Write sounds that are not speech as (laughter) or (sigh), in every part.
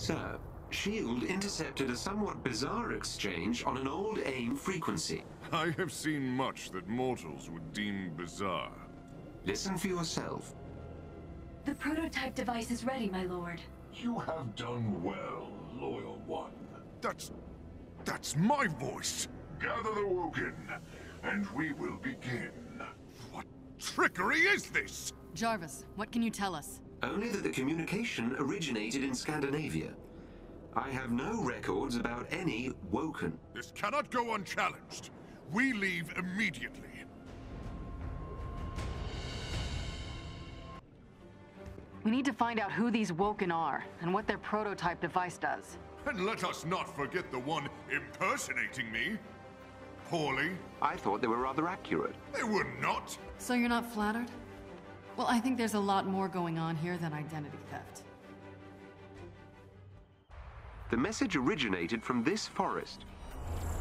Sir, SHIELD intercepted a somewhat bizarre exchange on an old AIM frequency. I have seen much that mortals would deem bizarre. Listen for yourself. The prototype device is ready, my lord. You have done well, loyal one. That's... that's my voice! Gather the Woken, and we will begin. What trickery is this? Jarvis, what can you tell us? Only that the communication originated in Scandinavia. I have no records about any Woken. This cannot go unchallenged. We leave immediately. We need to find out who these Woken are, and what their prototype device does. And let us not forget the one impersonating me. Poorly. I thought they were rather accurate. They were not. So you're not flattered? Well, I think there's a lot more going on here than identity theft. The message originated from this forest.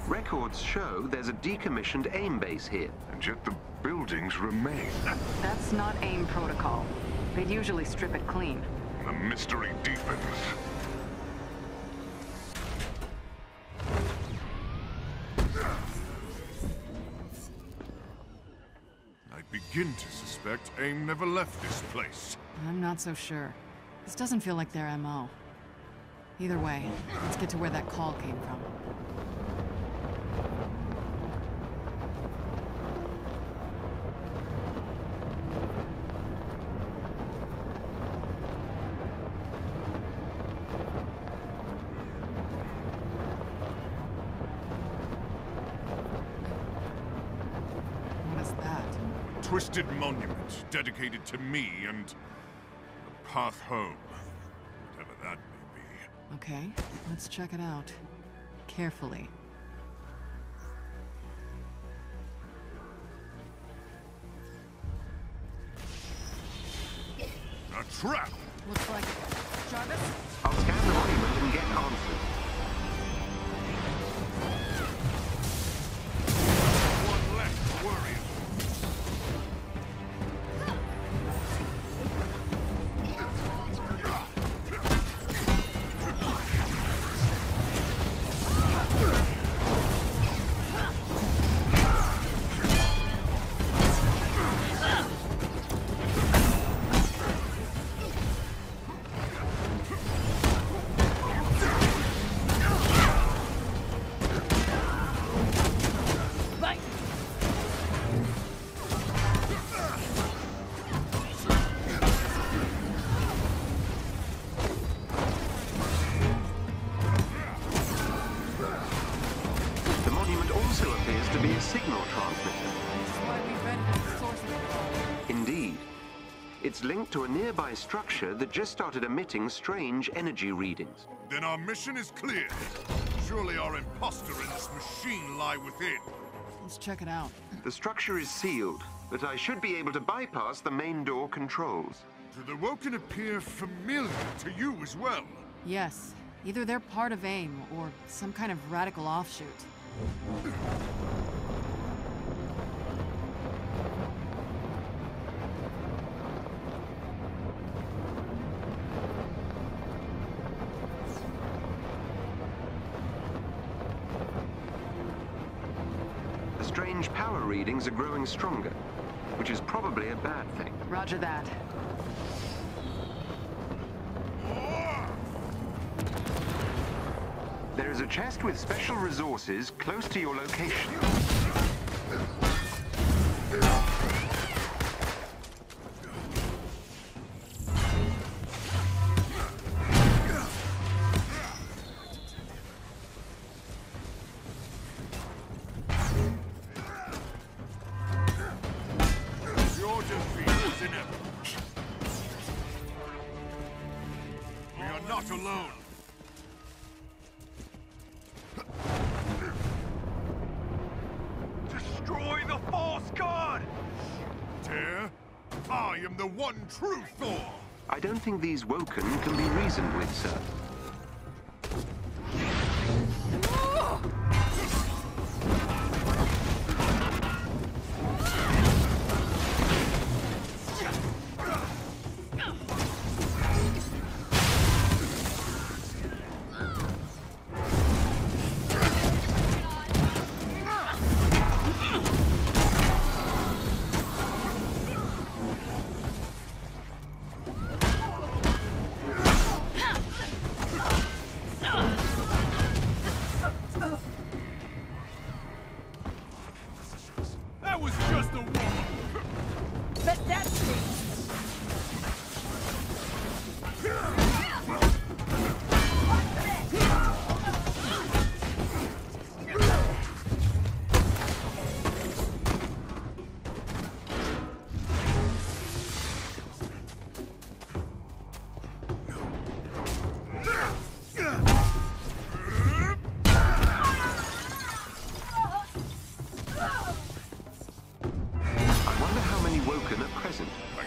Records show there's a decommissioned AIM base here. And yet the buildings remain. That's not AIM protocol. They'd usually strip it clean. The mystery deepens. I begin to suspect AIM never left this place. I'm not so sure. This doesn't feel like their MO. Either way, let's get to where that call came from. What is that? Twisted monument dedicated to me and the path home. Whatever that may be. Okay, let's check it out. Carefully. A trap! Looks like it. Jarvis? I'll scan the monument and get answers. It's linked to a nearby structure that just started emitting strange energy readings. Then our mission is clear. Surely our imposter and this machine lie within. Let's check it out. (clears throat) The structure is sealed, but I should be able to bypass the main door controls. Do the Woken appear familiar to you as well? Yes, either they're part of AIM or some kind of radical offshoot. Strange power readings are growing stronger, which is probably a bad thing. Roger that. There is a chest with special resources close to your location. Destroy the False God! Dare? I am the one true Thor. I don't think these Woken can be reasoned with, sir.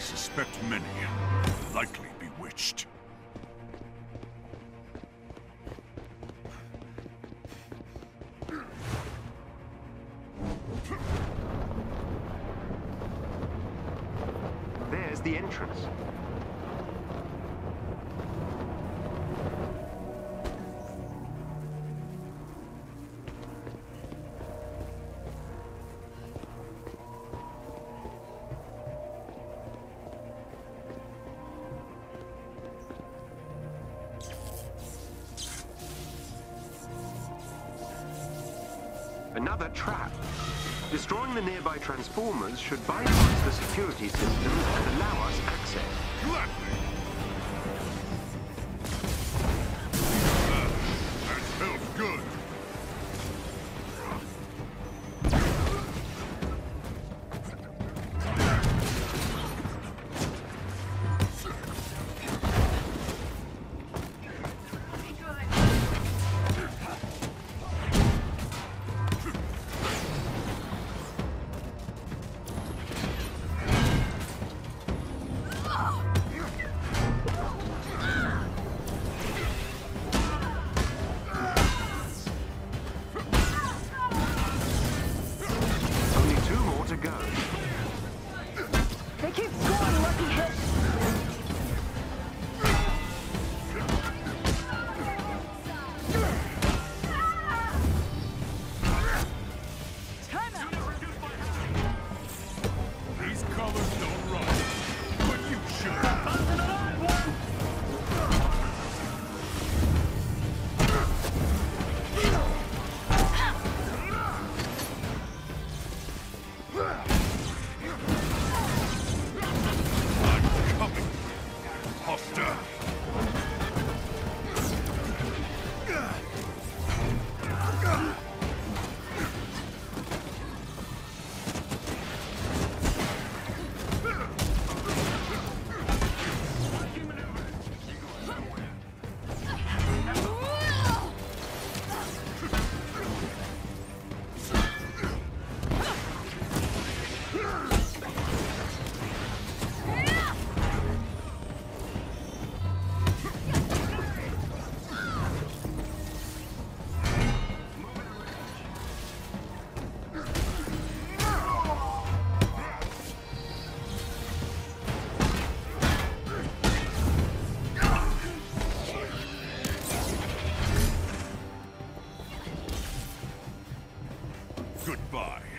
suspect many, likely bewitched. Another trap. Destroying the nearby transformers should bypass the security system and allow us access. Goodbye.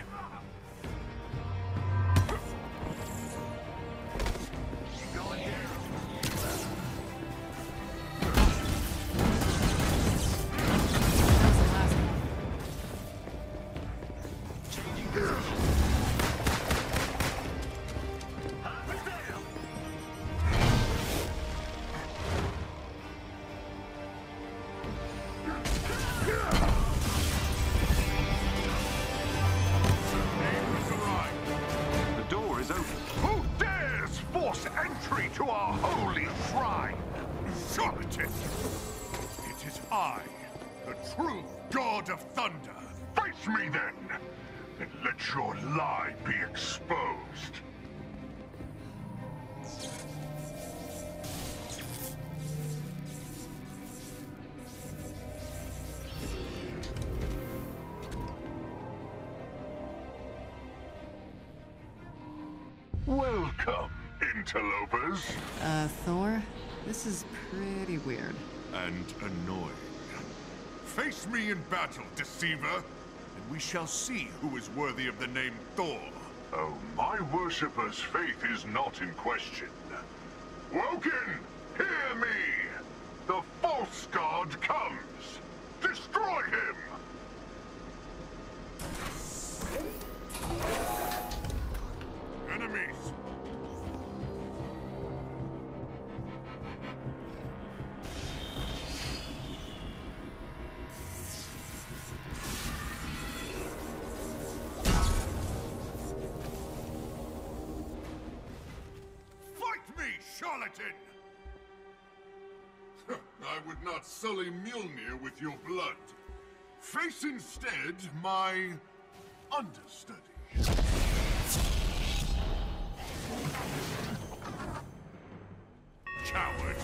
Exposed. Welcome, interlopers. Uh, Thor? This is pretty weird. and annoying. Face me in battle, deceiver, and we shall see who is worthy of the name Thor. Oh, my worshipper's faith is not in question. Woken, hear me! The false god comes! I would not sully Mjolnir with your blood. Face instead my understudy. Coward!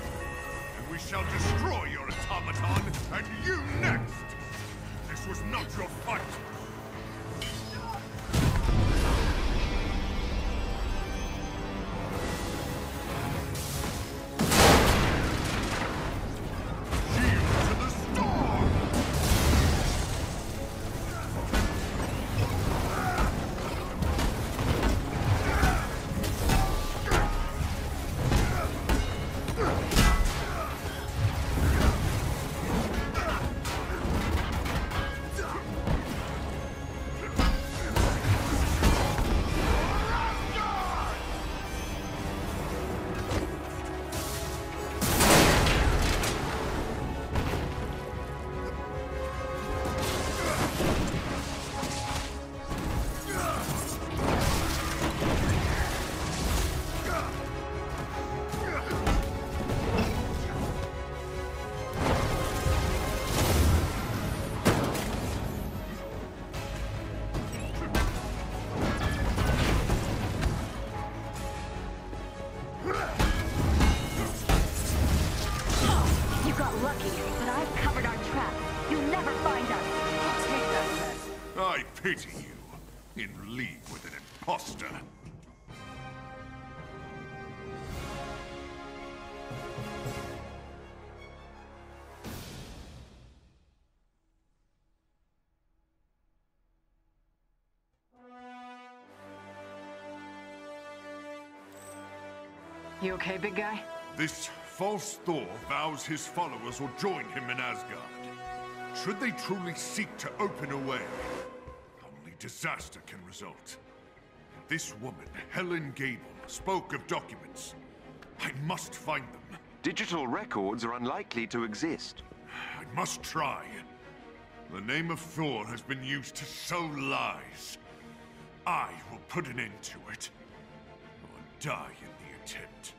And we shall destroy your automaton, and you next! This was not your fight! Pity you. In league with an imposter. You okay, big guy? This false Thor vows his followers will join him in Asgard. Should they truly seek to open a way, disaster can result. This woman, Helen Gable, spoke of documents. I must find them. Digital records are unlikely to exist. I must try. The name of Thor has been used to sow lies. I will put an end to it. Or die in the attempt.